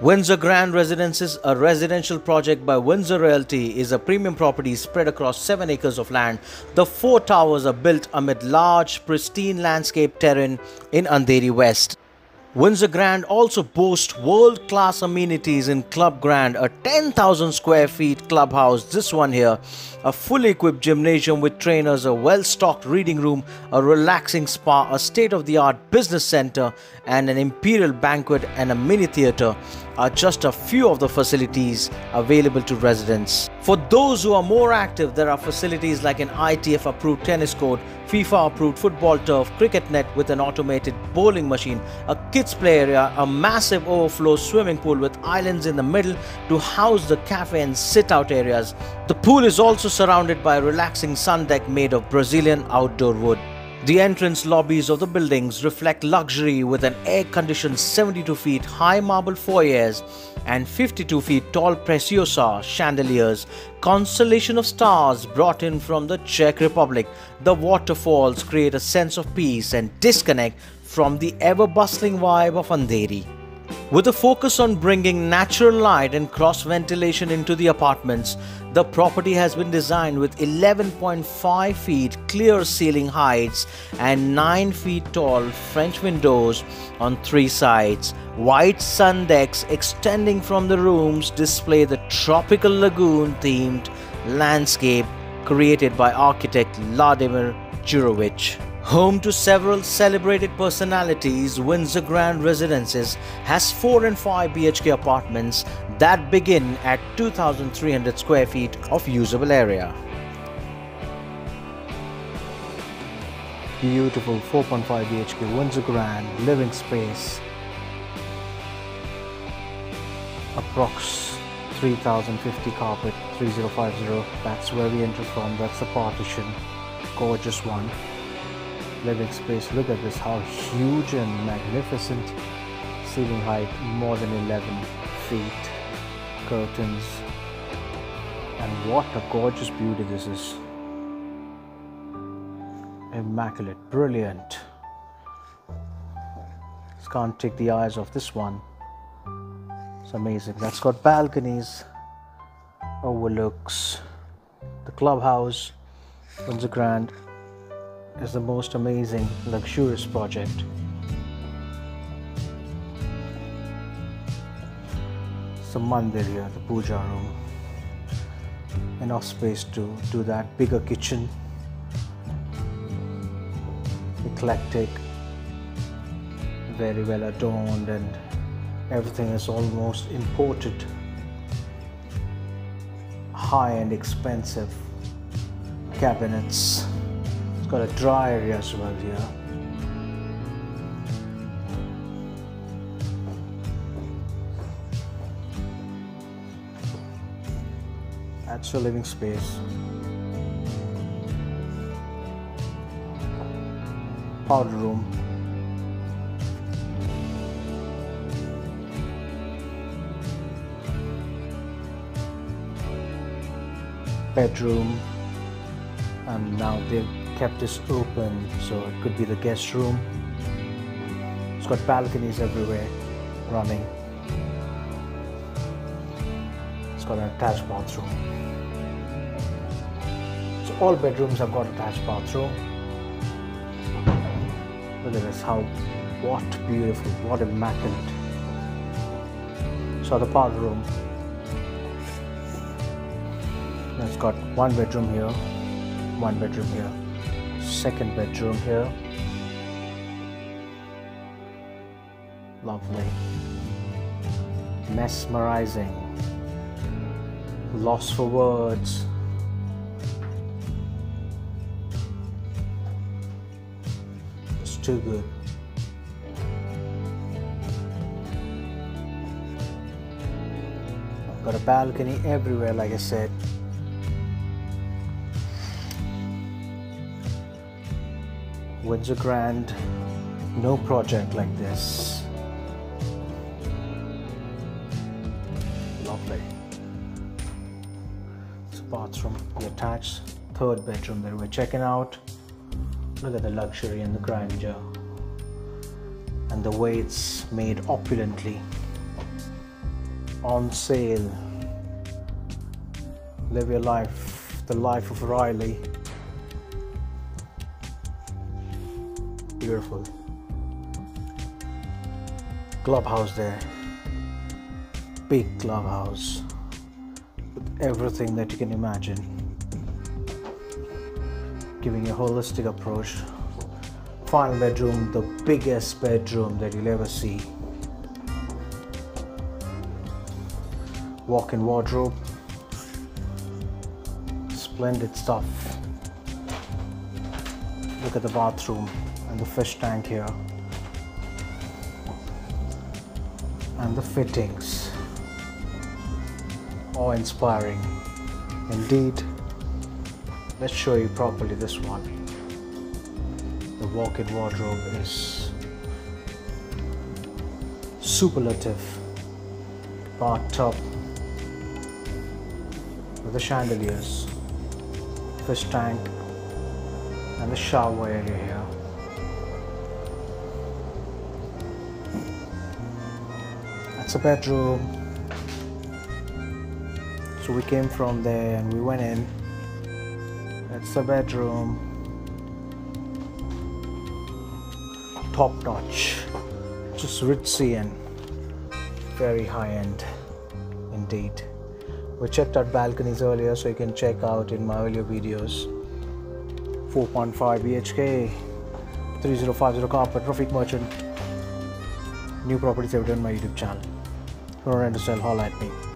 Windsor Grande Residences, a residential project by Windsor Realty, is a premium property spread across 7 acres of land. The four towers are built amid large, pristine landscape terrain in Andheri West. Windsor Grande also boasts world-class amenities in Club Grand, a 10,000 square feet clubhouse, this one here, a fully equipped gymnasium with trainers, a well-stocked reading room, a relaxing spa, a state-of-the-art business center, and an imperial banquet and a mini theater are just a few of the facilities available to residents. For those who are more active, there are facilities like an ITF approved tennis court, FIFA approved football turf, cricket net with an automated bowling machine, a kids play area, a massive overflow swimming pool with islands in the middle to house the cafe and sit out areas. The pool is also surrounded by a relaxing sun deck made of Brazilian outdoor wood. The entrance lobbies of the buildings reflect luxury with an air-conditioned 72 feet high marble foyers and 52 feet tall preciosa chandeliers, constellation of stars brought in from the Czech Republic. The waterfalls create a sense of peace and disconnect from the ever-bustling vibe of Andheri. With a focus on bringing natural light and cross ventilation into the apartments, the property has been designed with 11.5 feet clear ceiling heights and 9 feet tall French windows on three sides. White sun decks extending from the rooms display the tropical lagoon themed landscape created by architect Vladimir Jurovich. Home to several celebrated personalities, Windsor Grande Residences has 4 and 5 BHK apartments that begin at 2,300 square feet of usable area. Beautiful 4.5 BHK Windsor Grande living space. Approx 3050 carpet 3050 that's where we enter from that's the partition gorgeous one living space. Look at this, how huge and magnificent. Ceiling height more than 11 feet. Curtains. And what a gorgeous beauty this is. Immaculate, brilliant. Just can't take the eyes off this one. It's amazing. That's got balconies, overlooks the clubhouse, Windsor Grande, is the most amazing, luxurious project. Some mandir here, the puja room. Enough space to do that. Bigger kitchen. Eclectic. Very well adorned and everything is almost imported. High and expensive cabinets got a dry area as well here. That's your living space. Powder room. Bedroom. And now they've kept this open so it could be the guest room. It's got balconies everywhere running. It's got an attached bathroom. So all bedrooms have got attached bathroom. Look at this, how, what beautiful, what immaculate. So the bathroom. It's got one bedroom here, one bedroom here second bedroom here. Lovely. Mesmerizing. Lost for words. It's too good. I've got a balcony everywhere, like I said. Windsor Grande, no project like this. Lovely. This bathroom, the attached third bedroom that we're checking out. Look at the luxury and the grandeur and the way it's made opulently. on sale. Live your life, the life of Riley. Beautiful. Clubhouse there. Big clubhouse with everything that you can imagine. Giving a holistic approach. Final bedroom, the biggest bedroom that you'll ever see. walk-in wardrobe splendid stuff look at the bathroom and the fish tank here. And the fittings. Awe-inspiring indeed let's show you properly this one. The walk-in wardrobe is superlative. Bathtub with the chandeliers, fish tank and the shower area That's a bedroom. So we came from there and we went in. That's the bedroom. Top notch. Just ritzy and very high end indeed we checked out balconies earlier so you can check out in my earlier videos 4.5 BHK 3050 carpet Rafique Merchant new properties ever done on my YouTube channel to sell holla at me